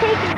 taking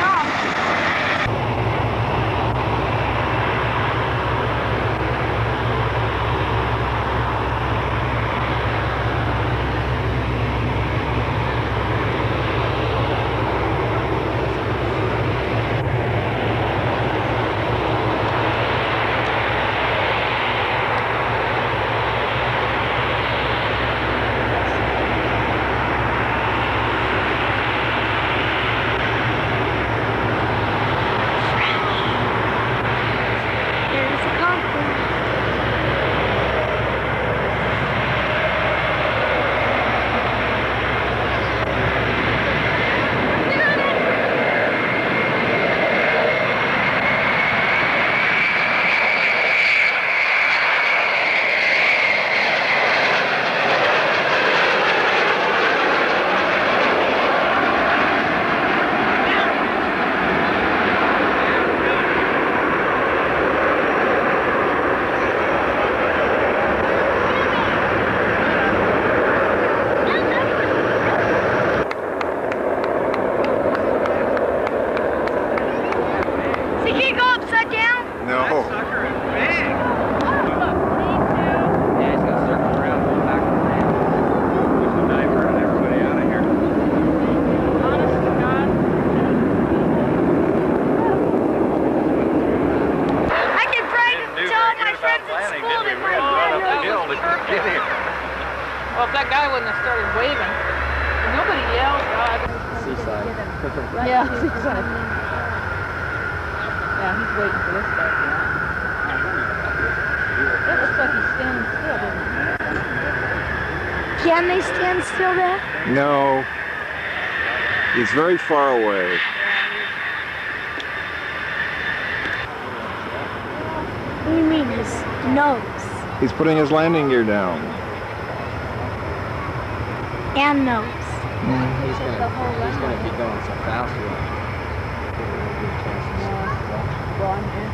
here. Honestly, God. I can prank John, my friends at school, and we're all in. Well, if that guy wouldn't have started waving, nobody yelled, God. Seaside. Yeah, seaside. Yeah, he's waiting for this guy. It looks like he's standing still, doesn't it? Can they stand still there? No. He's very far away. What do you mean, his nose He's putting his landing gear down. and nose? Mm, he's gonna, he's gonna be going so fast. With